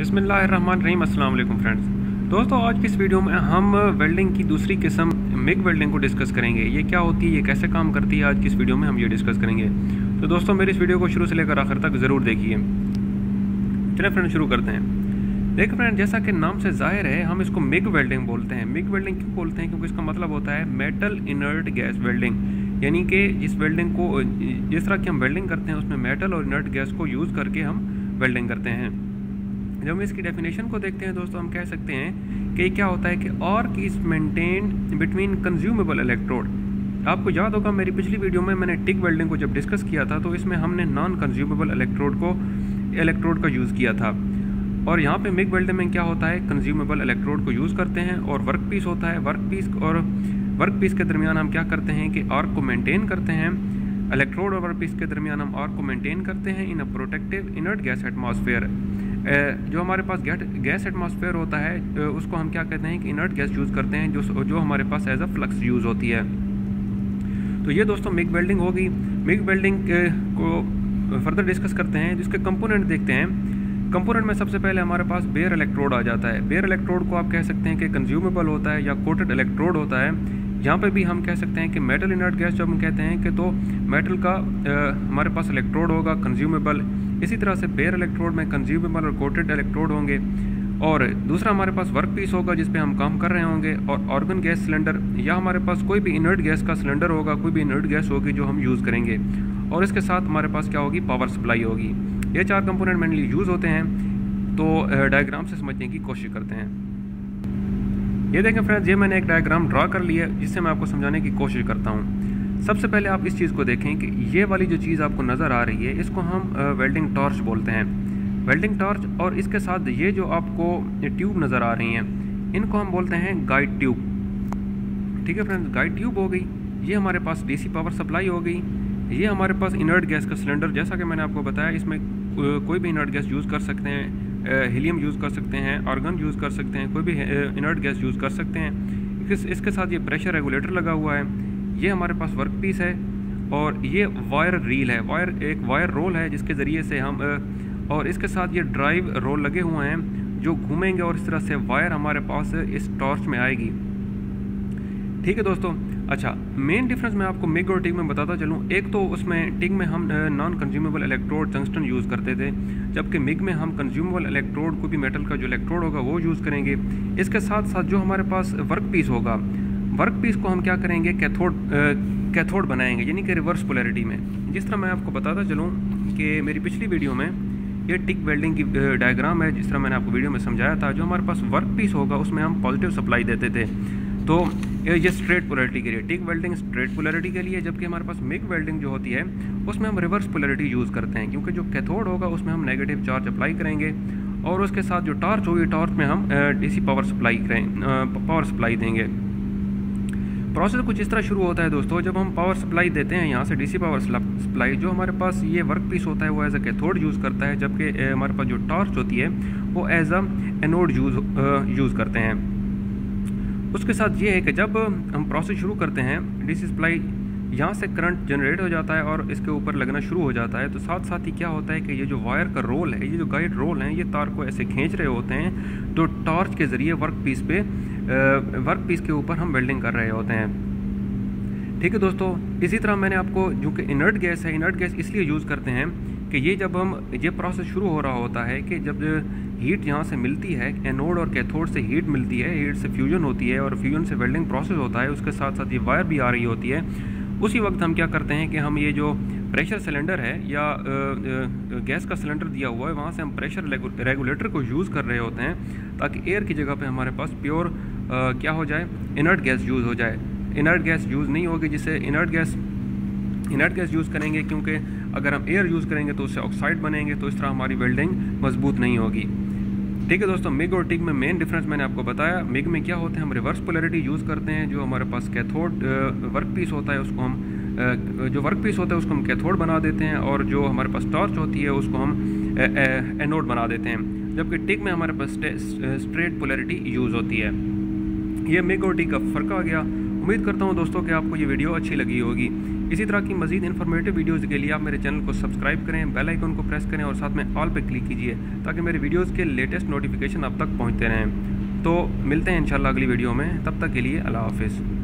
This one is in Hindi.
अस्सलाम वालेकुम फ्रेंड्स। दोस्तों, आज की इस वीडियो में हम वेल्डिंग की दूसरी किस्म, मिग वेल्डिंग को डिस्कस करेंगे। ये क्या होती है, ये कैसे काम करती है, आज की इस वीडियो में हम ये डिस्कस करेंगे। तो दोस्तों, मेरी इस वीडियो को शुरू से लेकर आखिर तक ज़रूर देखिए। चलिए फ्रेंड शुरू करते हैं। देखिए फ्रेंड जैसा कि नाम से ज़ाहिर है, हम इसको मिग वेल्डिंग बोलते हैं। मिग वेल्डिंग क्यों बोलते हैं? क्योंकि इसका मतलब होता है मेटल इनर्ट गैस वेल्डिंग। यानी कि जिस वेल्डिंग को, जिस तरह की हम वेल्डिंग करते हैं, उसमें मेटल और इनर्ट गैस को यूज़ करके हम वेल्डिंग करते हैं। जब हम इसकी डेफिनेशन को देखते हैं, दोस्तों, हम कह सकते हैं कि क्या होता है कि arc is maintain between consumable electrode आपको याद होगा, मेरी पिछली वीडियो में मैंने टिक वेल्डिंग को जब डिस्कस किया था तो इसमें हमने नॉन कंज्यूमेबल इलेक्ट्रोड को इलेक्ट्रोड का यूज़ किया था। और यहाँ पे मिग वेल्डिंग में क्या होता है कंज्यूमेबल इलेक्ट्रोड को यूज़ करते हैं और वर्क पीस होता है। वर्क पीस और वर्क पीस के दरमियान हम क्या करते हैं कि आर्क को मेंटेन करते हैं। इलेक्ट्रोड और वर्क पीस के दरमियान हम आर्क को मेंटेन करते हैं in a protective inert gas atmosphere जो हमारे पास गैस एटमॉस्फेयर होता है उसको हम क्या कहते हैं कि इनर्ट गैस यूज़ करते हैं जो जो हमारे पास एज अ फ्लक्स यूज़ होती है। तो ये दोस्तों मिग वेल्डिंग होगी। मिग वेल्डिंग को फर्दर डिस्कस करते हैं जिसके कंपोनेंट देखते हैं। कंपोनेंट में सबसे पहले हमारे पास बेयर इलेक्ट्रोड आ जाता है। बेयर इलेक्ट्रोड को आप कह सकते हैं कि कंज्यूमेबल होता है या कोटेड इलेक्ट्रोड होता है। यहाँ पे भी हम कह सकते हैं कि मेटल इनर्ट गैस जब हम कहते हैं कि तो मेटल का आ, हमारे पास इलेक्ट्रोड होगा कंज्यूमेबल इसी तरह से बेयर इलेक्ट्रोड में कंज्यूमेबल और कोटेड इलेक्ट्रोड होंगे। और दूसरा हमारे पास वर्क पीस होगा जिस पे हम काम कर रहे होंगे। और ऑर्गन गैस सिलेंडर या हमारे पास कोई भी इनर्ट गैस का सिलेंडर होगा, कोई भी इनर्ट गैस होगी जो हम यूज़ करेंगे। और इसके साथ हमारे पास क्या होगी? पावर सप्लाई होगी। ये चार कंपोनेंट मेनली यूज़ होते हैं। तो डायग्राम से समझने की कोशिश करते हैं। ये देखें फ्रेंड्स ये मैंने एक डायग्राम ड्रा कर लिया जिससे मैं आपको समझाने की कोशिश करता हूँ। सबसे पहले आप इस चीज़ को देखें कि ये वाली जो चीज़ आपको नज़र आ रही है, इसको हम वेल्डिंग टॉर्च बोलते हैं। वेल्डिंग टॉर्च और इसके साथ ये जो आपको ट्यूब नज़र आ रही हैं, इनको हम बोलते हैं गाइड ट्यूब ठीक है फ्रेंड्स गाइड ट्यूब हो गई, ये हमारे पास डीसी पावर सप्लाई हो गई, ये हमारे पास इनर्ट गैस का सिलेंडर जैसा कि मैंने आपको बताया, इसमें कोई भी इनर्ट गैस यूज़ कर सकते हैं हीलियम यूज़ कर सकते हैं ऑर्गन यूज़ कर सकते हैं, कोई भी इनर्ट गैस यूज़ कर सकते हैं। इसके साथ ये प्रेशर रेगुलेटर लगा हुआ है ये हमारे पास वर्क पीस है और ये वायर रील है। वायर एक वायर रोल है जिसके ज़रिए से हम और इसके साथ ये ड्राइव रोल लगे हुए हैं जो घूमेंगे और इस तरह से वायर हमारे पास इस टॉर्च में आएगी। ठीक है दोस्तों? अच्छा मेन डिफरेंस मैं आपको मिग और टिग में बताता चलूँ। एक तो उसमें टिग में हम non consumable electrode junction use करते थे, जबकि मिग में हम कंज्यूमेबल इलेक्ट्रोड को भी मेटल का जो इलेक्ट्रोड होगा, वो यूज़ करेंगे। इसके साथ साथ जो हमारे पास वर्क पीस होगा वर्क पीस को हम क्या करेंगे? कैथोड कैथोड बनाएँगे, यानी कि रिवर्स पोलैरिटी में। जिस तरह मैं आपको बताता चलूँ कि मेरी पिछली वीडियो में ये टिक वेल्डिंग की डायग्राम है, जिस तरह मैंने आपको वीडियो में समझाया था, जो हमारे पास वर्क पीस होगा, उसमें हम पॉजिटिव सप्लाई देते थे। तो ये स्ट्रेट पोलैरिटी के लिए, टिक वेल्डिंग स्ट्रेट पोलैरिटी के लिए, जबकि हमारे पास मिक वेल्डिंग जो होती है, उसमें हम रिवर्स पोलैरिटी यूज़ करते हैं, क्योंकि जो कैथोड होगा, उसमें हम नेगेटिव चार्ज अप्लाई करेंगे, और उसके साथ जो टॉर्च होगी, टॉर्च में हम डीसी पावर सप्लाई करें पावर सप्लाई देंगे। प्रोसेस कुछ इस तरह शुरू होता है दोस्तों, जब हम पावर सप्लाई देते हैं यहाँ से डीसी पावर सप्लाई जो हमारे पास ये वर्क पीस होता है, वो एज अ कैथोड यूज़ करता है, जबकि हमारे पास जो टॉर्च होती है, वो as a anode use use करते हैं। उसके साथ ये है कि जब हम प्रोसेस शुरू करते हैं डीसी सप्लाई यहाँ से करंट जनरेट हो जाता है और इसके ऊपर लगना शुरू हो जाता है तो साथ साथ ही क्या होता है कि ये जो वायर का रोल है, ये जो गाइड रोल है, ये तार को ऐसे खींच रहे होते हैं तो टॉर्च के ज़रिए वर्क पीस पे वर्क पीस के ऊपर हम वेल्डिंग कर रहे होते हैं। ठीक है दोस्तों, इसी तरह मैंने आपको जो कि इनर्ट गैस है इनर्ट गैस इसलिए यूज़ करते हैं कि ये जब हम, ये प्रोसेस शुरू हो रहा होता है कि जब हीट यहाँ से मिलती है एनोड और कैथोड से हीट मिलती है हीट से फ्यूजन होती है और फ्यूजन से वेल्डिंग प्रोसेस होता है, उसके साथ साथ ये वायर भी आ रही होती है। उसी वक्त हम क्या करते हैं कि हम ये जो प्रेशर सिलेंडर है या गैस का सिलेंडर दिया हुआ है, वहाँ से हम प्रेशर रेगुलेटर को यूज़ कर रहे होते हैं ताकि एयर की जगह पे हमारे पास प्योर क्या हो जाए? इनर्ट गैस यूज़ हो जाए। इनर्ट गैस यूज़ नहीं होगी जिससे inert gas inert gas use करेंगे क्योंकि अगर हम एयर यूज़ करेंगे तो उससे ऑक्साइड बनेंगे तो इस तरह हमारी वेल्डिंग मज़बूत नहीं होगी। ठीक है दोस्तों मिग और टिग में मेन डिफरेंस मैंने आपको बताया। मिग में क्या होते हैं? हम रिवर्स पोलैरिटी यूज़ करते हैं, जो हमारे पास कैथोड वर्क पीस होता है, उसको हम जो वर्क पीस होता है, उसको हम कैथोड बना देते हैं और जो हमारे पास टॉर्च होती है, उसको हम एनोड बना देते हैं। जबकि टिग में हमारे पास स्ट्रेट पोलैरिटी यूज़ होती है। ये मिग और टी का फ़र्क आ गया। उम्मीद करता हूँ दोस्तों कि आपको ये वीडियो अच्छी लगी होगी। इसी तरह की मजीद इन्फॉर्मेटिव वीडियोज़ के लिए आप मेरे चैनल को सब्सक्राइब करें बेल आइकन को प्रेस करें और साथ में ऑल पर क्लिक कीजिए ताकि मेरे वीडियोज़ के लेटेस्ट नोटिफिकेशन आप तक पहुँचते रहें। तो मिलते हैं इंशाल्लाह अगली वीडियो में। तब तक के लिए अल्लाह हाफिज़।